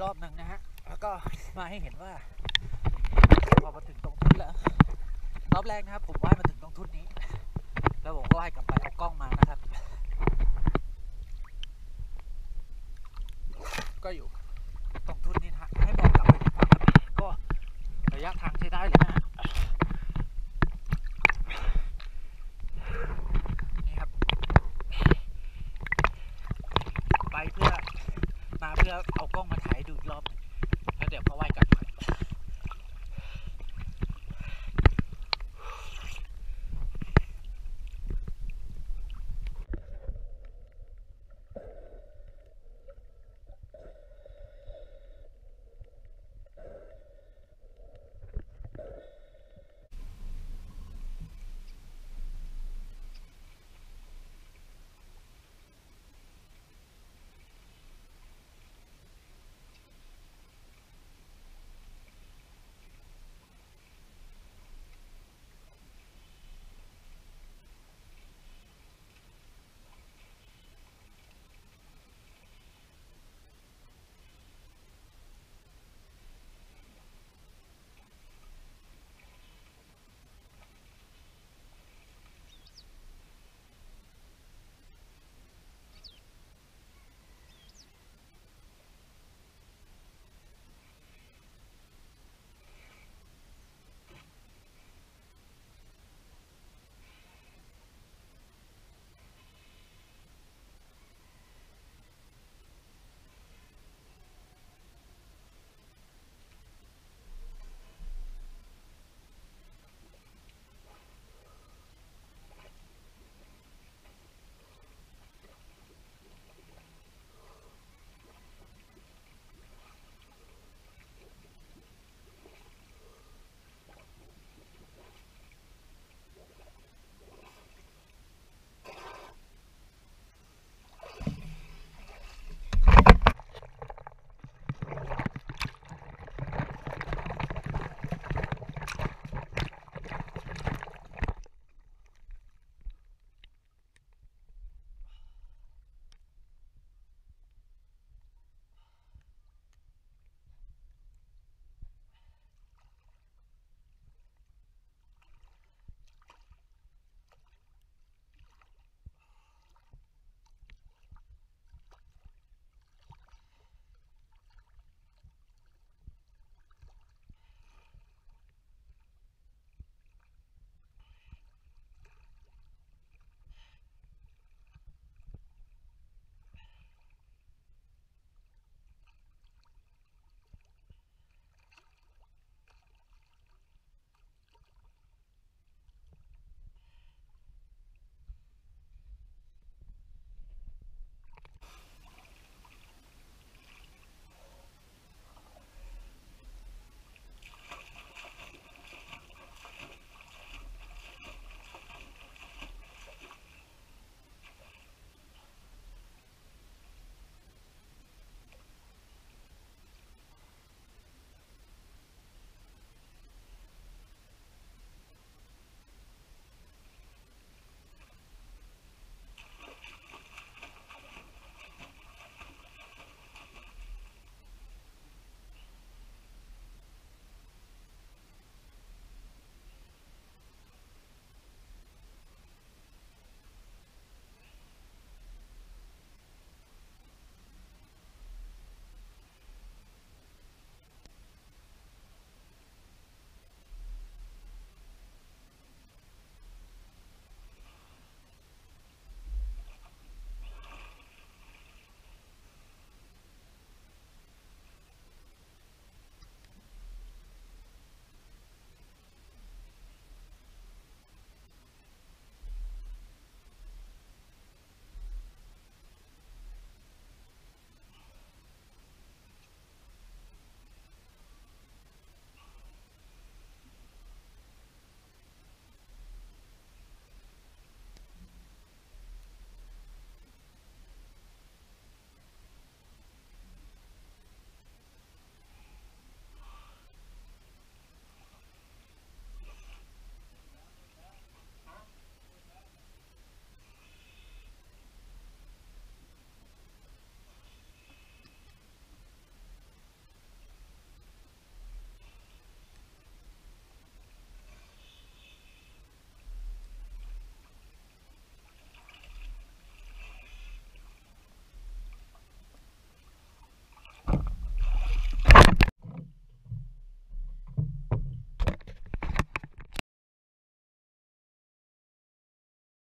รอบหนึ่งนะฮะ แล้วก็มาให้เห็นว่า พอมาถึงตรงทุนแล้ว รอบแรกนะครับ ผมว่ายมาถึงตรงทุนนี้ แล้วผมก็ว่ายกลับไปเอากล้องมานะครับ ก็อยู่